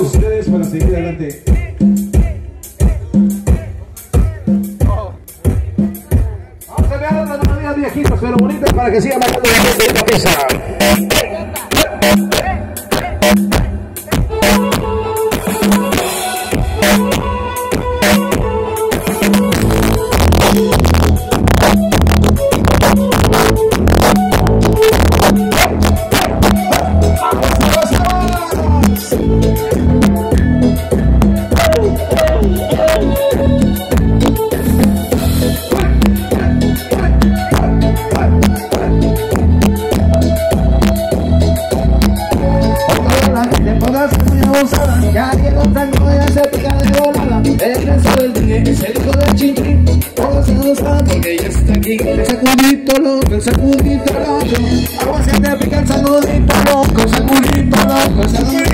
ustedes para seguir adelante. Vamos a ver las melodías viejitas pero bonitas para que sigan bailando la gente de la mesa. Sacudito loco, Agua se te pica el sacudito loco sacudito loco,